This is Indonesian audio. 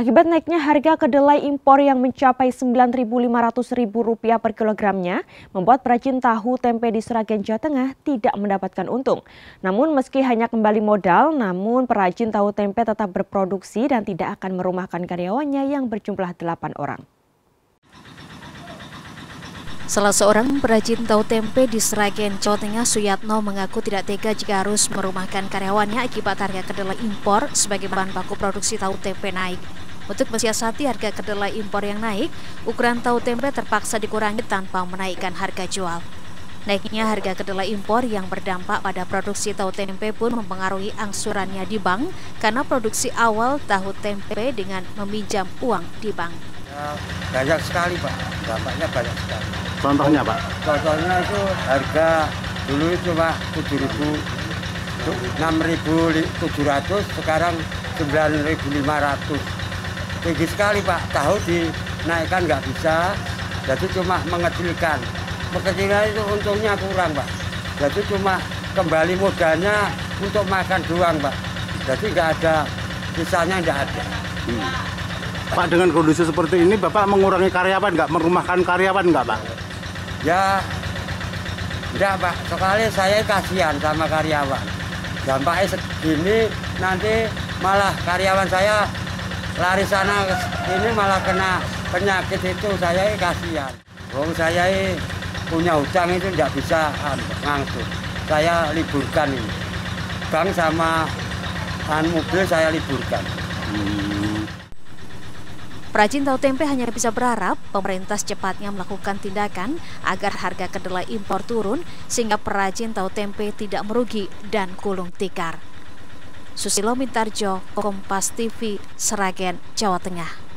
Akibat naiknya harga kedelai impor yang mencapai Rp9.500.000 per kilogramnya, membuat perajin tahu tempe di Seragen, Jawa Tengah tidak mendapatkan untung. Namun meski hanya kembali modal, namun perajin tahu tempe tetap berproduksi dan tidak akan merumahkan karyawannya yang berjumlah 8 orang. Salah seorang perajin tahu tempe di Sragen, Jawa Tengah, Suyatno mengaku tidak tega jika harus merumahkan karyawannya akibat harga kedelai impor sebagai bahan baku produksi tahu tempe naik. Untuk mensiasati harga kedelai impor yang naik, ukuran tahu tempe terpaksa dikurangi tanpa menaikkan harga jual. Naiknya harga kedelai impor yang berdampak pada produksi tahu tempe pun mempengaruhi angsurannya di bank karena produksi awal tahu tempe dengan meminjam uang di bank. Ya, banyak sekali Pak, dampaknya banyak sekali. Contohnya Pak? Contohnya itu harga dulu cuma 7.000 6.700 sekarang 9.500 tinggi sekali Pak. Tahu dinaikkan nggak bisa jadi cuma mengecilkan. Mengecilkan itu untungnya kurang Pak. Jadi cuma kembali modalnya untuk makan doang Pak. Jadi nggak ada sisanya nggak ada. Hmm. Pak dengan kondisi seperti ini Bapak mengurangi karyawan nggak? Merumahkan karyawan nggak Pak? Ya, enggak Pak. Sekali saya kasihan sama karyawan. Dampaknya segini nanti malah karyawan saya lari sana ini malah kena penyakit itu saya kasihan. Wong saya punya hutang itu tidak bisa ngangkut. Saya liburkan ini. Bank sama mobil saya liburkan. Hmm. Perajin tahu tempe hanya bisa berharap pemerintah secepatnya melakukan tindakan agar harga kedelai impor turun sehingga perajin tahu tempe tidak merugi dan gulung tikar. Susilo Mintarjo, Kompas TV, Seragen, Jawa Tengah.